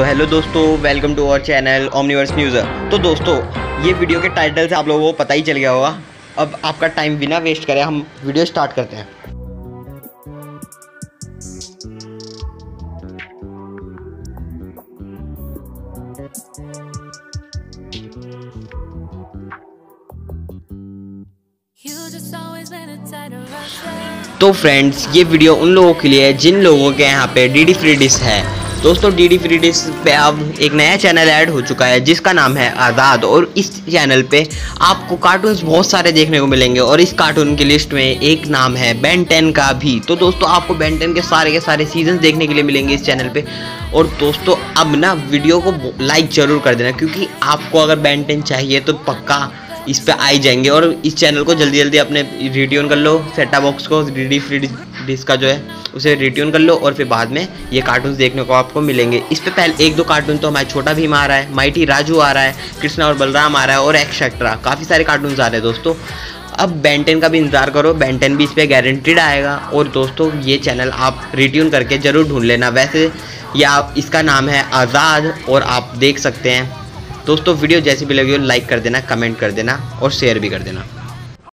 तो हेलो दोस्तों welcome to our channel Omniverse news तो दोस्तों, ये वीडियो के टाइटल से आप लोगों को पता ही चल गया होगा। अब आपका टाइम बिना वेस्ट करें हम वीडियो स्टार्ट करते हैं. तो फ्रेंड्स ये वीडियो उन लोगों के लिए है जिन लोगों के यहाँ पे डी डी फ्री है। दोस्तों डी डी फ्री डिश पे अब एक नया चैनल ऐड हो चुका है, जिसका नाम है आज़ाद। और इस चैनल पे आपको कार्टून्स बहुत सारे देखने को मिलेंगे, और इस कार्टून की लिस्ट में एक नाम है बैन टेन का भी। तो दोस्तों, आपको बैन टेन के सारे के सारे सीज़न देखने के लिए मिलेंगे इस चैनल पे। और दोस्तों, अब ना वीडियो को लाइक ज़रूर कर देना, क्योंकि आपको अगर बैन टेन चाहिए तो पक्का इस पे आ ही जाएँगे और इस चैनल को जल्दी जल्दी अपने रिट्यून कर लो सेटा बॉक्स को डी फ्री डिस्क का जो है, उसे रिट्यून कर लो और फिर बाद में ये कार्टून देखने को आपको मिलेंगे। इस पे पहले एक दो कार्टून तो हमारे छोटा भीम आ रहा है माइटी राजू आ रहा है कृष्णा और बलराम आ रहा है और एक्सेट्रा काफ़ी सारे कार्टून्स आ रहे हैं दोस्तों। अब बेंटेन का भी इंतज़ार करो बेंटेन भी इस पर गारंटीड आएगा और दोस्तों ये चैनल आप रिट्यून करके ज़रूर ढूंढ लेना। वैसे या इसका नाम है आज़ाद और आप देख सकते हैं। दोस्तों, वीडियो जैसी भी लगी हो लाइक कर देना कमेंट कर देना और शेयर भी कर देना।